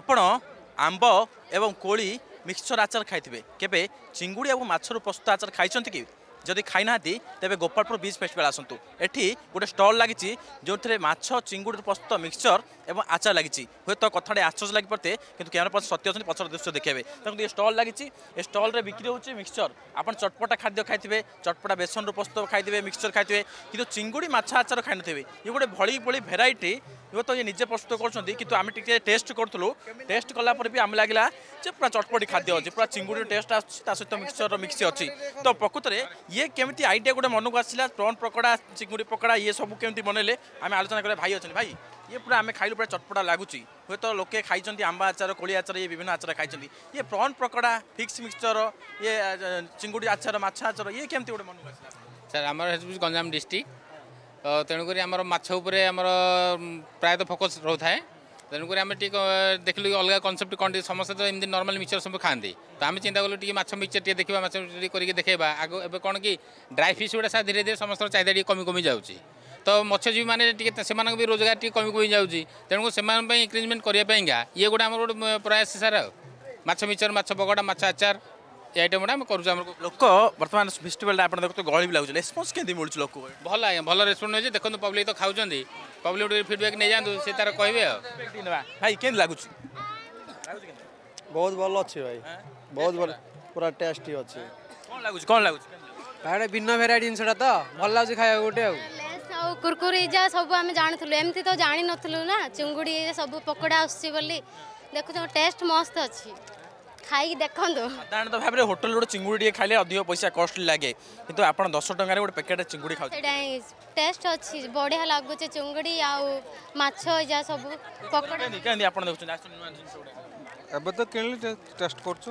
ଆପଣ ଆମ୍ବ ଏବଂ କୋଳି ମିକ୍ସଚର ଆଚାର ଖାଇଥିବେ କେବେ ଚିଙ୍ଗୁଡ଼ି ଏବଂ ମାଛରୁ ପ୍ରସ୍ତୁତ ଆଚାର ଖାଇଛନ୍ତି କି ଯଦି ଖାଇନାହାନ୍ତି ତେବେ ଗୋପାଳପୁର ବିଚ୍ ଫେଷ୍ଟିଭାଲ୍ ଆସନ୍ତୁ ଏଠି ଗୋଟେ ଷ୍ଟଲ୍ ଲାଗିଛି ଯେଉଁଥିରେ ମାଛ ଚିଙ୍ଗୁଡ଼ିରୁ ପ୍ରସ୍ତୁତ ମିକ୍ସଚର ଏବଂ ଆଚାର ଲାଗିଛି ହୁଏତ କଥାଟା ଆଶ୍ଚର୍ଯ୍ୟ ଲାଗିପାରେ କିନ୍ତୁ କ୍ୟାମେରା ପର୍ସନ୍ ସତ୍ୟ ଅଛନ୍ତି ପଛର ଦୃଶ୍ୟ ଦେଖାଇବେ ତେଣୁ ଏ ଷ୍ଟଲ୍ ଲାଗିଛି ଏ ଷ୍ଟଲ୍ରେ ବିକ୍ରି ହେଉଛି ମିକ୍ସଚର ଆପଣ ଚଟପଟା ଖାଦ୍ୟ ଖାଇଥିବେ ଚଟପଟା ବେସନରୁ ପ୍ରସ୍ତୁତ ଖାଇଥିବେ ମିକ୍ସଚର ଖାଇଥିବେ କିନ୍ତୁ ଚିଙ୍ଗୁଡ଼ି ମାଛ ଆଚାର ଖାଇନଥିବେ ଇଏ ଗୋଟେ ଭଳି ଭଳି ଭେରାଇଟି ହୁଏତ ଇଏ ନିଜେ ପ୍ରସ୍ତୁତ କରୁଛନ୍ତି କିନ୍ତୁ ଆମେ ଟିକେ ଟେଷ୍ଟ କରୁଥିଲୁ ଟେଷ୍ଟ କଲା ପରେ ବି ଆମେ ଲାଗିଲା ଯେ ପୁରା ଚଟପଟି ଖାଦ୍ୟ ଅଛି ପୁରା ଚିଙ୍ଗୁଡ଼ିର ଟେଷ୍ଟ ଆସୁଛି ତା ସହିତ ମିକ୍ସଚର ମିକ୍ସ ଅଛି ତ ପ୍ରକୃତରେ ଇଏ କେମିତି ଆଇଡ଼ିଆ ଗୋଟେ ମନକୁ ଆସିଲା ପ୍ରନ୍ ପକୋଡ଼ା ଚିଙ୍ଗୁଡ଼ି ପକୋଡ଼ା ଇଏ ସବୁ କେମିତି ବନେଇଲେ ଆମେ ଆଲୋଚନା କରିବା ଭାଇ ଅଛନ୍ତି ଭାଇ ଇଏ ପୁରା ଆମେ ଖାଇଲୁ ପୁରା ଚଟପଟା ଲାଗୁଛି ହୁଏତ ଲୋକେ ଖାଇଛନ୍ତି ଆମ୍ବା ଆଚାର କୋଳି ଆଚାର ଇଏ ବିଭିନ୍ନ ଆଚାର ଖାଇଛନ୍ତି ଇଏ ପ୍ରନ୍ ପକୋଡ଼ା ଫିକ୍ସ ମିକ୍ସଚର ଇଏ ଚିଙ୍ଗୁଡ଼ି ଆଚାର ମାଛ ଆଚାର ଇଏ କେମିତି ଗୋଟେ ମନକୁ ଆସିଲା ସାର୍ ଆମର ଗଞ୍ଜାମ ଡିଷ୍ଟ୍ରିକ୍ଟ তেণুকরি আমার মাছ উপরে আমার প্রায়ত ফোকস রোথায় তেমক আমি টিকে দেখল অলগা কনসেপ্ট কোণ সমস্ত তো এমনি নর্মাল মিক্সচর সব খাঁতি তো আমি চিন্তা কলু টিকি মাছ মিক্সচর টিকি দেখবা মাছ করি করিকি আগে এবার কোণ কি ড্রাই ফিস গুড়া সার ধীরে ধীরে সমস্ত চাহিদা টিকি কমি কমি যাচ্ছি তো মৎস্যজীবী মানে টিকি সে রোজগার টিকি কমি কমি যাচ্ছি তেণুকরি সে ইনক্রিজমেন্ট করা ইয়ে গোটা আমার গোটে প্রয়াস স্যার মাছ মিক্সচর মাছ পকোড়া মাছ আচার এই আইটমটা ଆମେ କରୁଛୁ ଆମର ଲୋକ ବର୍ତ୍ତମାନ ଫେଷ୍ଟିଭାଲଟା ଆପଣ ଦେଖନ୍ତୁ ଗହଳି ବି ଲାଗୁଛି ରେସ୍ପନ୍ସ କେମିତି ମିଳୁଛି ଲୋକ ଭଲ ଆଜ୍ଞା ଭଲ ରେସ୍ପନ୍ସ ମିଳୁଛି ଦେଖନ୍ତୁ ପବ୍ଲିକ ତ ଖାଉଛନ୍ତି ପବ୍ଲିକ ଟିକେ ଫିଡ଼ବ୍ୟାକ୍ ନେଇଯାଆନ୍ତୁ ସେ ତାର କହିବେ ଆଉ ଭାଇ କେମିତି ଲାଗୁଛି ବହୁତ ଭଲ ଅଛି ଭାଇ ବହୁତ ଭଲ ପୁରା ଟେଷ୍ଟି ଅଛି କ'ଣ ଲାଗୁଛି କ'ଣ ଲାଗୁଛି ଭାଇ ଗୋଟେ ଭିନ୍ନ ଭେରାଇଟି ଜିନିଷଟା ତ ଭଲ ଲାଗୁଛି ଖାଇବାକୁ ଗୋଟେ ଆଉ ଆଉ କୁରକୁରି ଯା ସବୁ ଆମେ ଜାଣୁଥିଲୁ ଏମିତି ତ ଜାଣିନଥିଲୁ ନା ଚିଙ୍ଗୁଡ଼ି ସବୁ ପକୋଡ଼ା ଆସୁଛି ବୋଲି ଦେଖୁଛୁ ଟେଷ୍ଟ ମସ୍ତ ଅଛି খাইকি দেখন্তু সাধারণত ভাবে হোটেল রোড চিঙ্গুড়ি টিকে খাইলে অধিক পয়সা কস্টলি লাগে কিন্তু আপন 10 টাকার গোটে প্যাকেট চিঙ্গুড়ি খাও সেটা টেস্ট আছে বড়িয়া লাগুছে চিঙ্গুড়ি আউ মাছ যা সব পকোড়া কেন আপন দেখুছেন আসুন নয়া জিনিস গুড়া এবে তো কিনলি টেস্ট করছো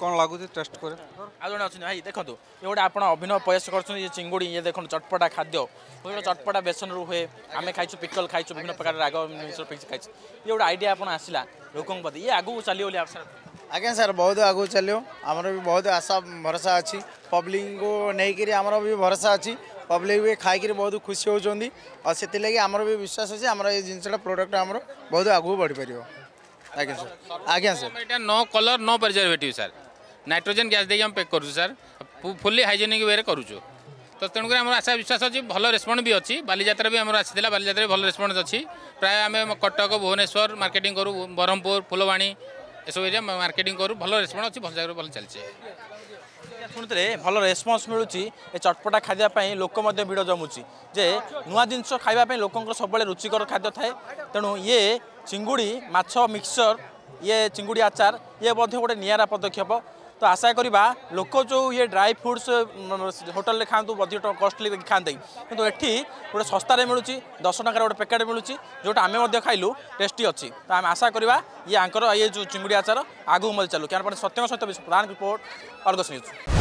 কোন লাগুছে টেস্ট করে আর জন আছেন ভাই দেখন্তু এগুলা আপন অভিনব প্রয়াস করছেন যে চিঙ্গুড়ি ইয়ে দেখুন চটপটা খাদ্য ওগুলো চটপটা বেসন রু হয়ে আমি খাইছু পিকল খাইছু বিভিন্ন প্রকার রাগ মিশ্র পিকল খাইছু এগুলা আইডিয়া আপন আসিলা লোকଙ୍କ প্রতি ইয়ে আগুক চালি বলে আপনার ଆଜ୍ଞା ସାର୍ ବହୁତ ଆଗକୁ ଚାଲିବ ଆମର ବି ବହୁତ ଆଶା ଭରସା ଅଛି ପବ୍ଲିକ୍ଙ୍କୁ ନେଇକିରି ଆମର ବି ଭରସା ଅଛି ପବ୍ଲିକ୍ ବି ଖାଇକରି ବହୁତ ଖୁସି ହେଉଛନ୍ତି ଆଉ ସେଥିଲାଗି ଆମର ବି ବିଶ୍ୱାସ ଅଛି ଆମର ଏଇ ଜିନିଷଟା ପ୍ରଡ଼କ୍ଟ ଆମର ବହୁତ ଆଗକୁ ବଢ଼ିପାରିବ ଆଜ୍ଞା ସାର୍ ଆଜ୍ଞା ସାର୍ ଏଇଟା no colour no preservative sir nitrogen gas ଦେଇକି ଆମେ ପ୍ୟାକ୍ କରୁଛୁ ସାର୍ ଫୁଲି ହାଇଜେନିକ୍ ୱେରେ କରୁଛୁ ତ ତେଣୁକରି ଆମର ଆଶା ବିଶ୍ୱାସ ଅଛି ଭଲ ରେସ୍ପଣ୍ଡ ବି ଅଛି ବାଲିଯାତ୍ରା ବି ଆମର ଆସିଥିଲା ବାଲିଯାତ୍ରା ବି ଭଲ ରେସ୍ପଣ୍ଡ ଅଛି ପ୍ରାୟ ଆମେ କଟକ ଭୁବନେଶ୍ୱର ମାର୍କେଟିଂ କରୁ ବ୍ରହ୍ମପୁର ଫୁଲବାଣୀ ଏସବୁ ଏରିଆ ମାର୍କେଟିଂ କରୁ ଭଲ ରେସ୍ପଣ୍ଡ ଅଛି ଭଲ ଜାଗାରେ ଭଲ ଚାଲିଛି ଶୁଣୁଥିଲେ ଭଲ ରେସ୍ପନ୍ସ ମିଳୁଛି ଏ ଚଟପଟା ଖାଇବା ପାଇଁ ଲୋକ ମଧ୍ୟ ଭିଡ଼ ଜମୁଛି ଯେ ନୂଆ ଜିନିଷ ଖାଇବା ପାଇଁ ଲୋକଙ୍କର ସବୁବେଳେ ରୁଚିକର ଖାଦ୍ୟ ଥାଏ ତେଣୁ ଇଏ ଚିଙ୍ଗୁଡ଼ି ମାଛ ମିକ୍ସଚର ଇଏ ଚିଙ୍ଗୁଡ଼ି ଆଚାର ଇଏ ମଧ୍ୟ ଗୋଟେ ନିଆରା ପଦକ୍ଷେପ তো ଆଶା କରିବା ଲୋକ ଯେଉଁ ଇଏ ଡ୍ରାଇ ଫ୍ରୁଟ୍ସ ହୋଟେଲରେ ଖାଆନ୍ତୁ ଅଧିକ କଷ୍ଟଲି ଖାଆନ୍ତି କିନ୍ତୁ ଏଠି ଗୋଟେ ଶସ୍ତାରେ ମିଳୁଛି ଦଶ ଟଙ୍କାର ଗୋଟେ ପ୍ୟାକେଟ୍ ମିଳୁଛି ଯେଉଁଟା ଆମେ ମଧ୍ୟ ଖାଇଲୁ ଟେଷ୍ଟି ଅଛି ତ ଆମେ ଆଶା କରିବା ଇଏ ଆଙ୍କର ଇଏ ଯେଉଁ ଚିଙ୍ଗୁଡ଼ି ଆଚାର ଆଗକୁ ମଧ୍ୟ ଚାଲୁ କ୍ୟାମରା ସତ୍ୟଙ୍କ ସହିତ ପ୍ରଧାନ ରିପୋର୍ଟ ଅର୍ଗସ ନ୍ୟୁଜ୍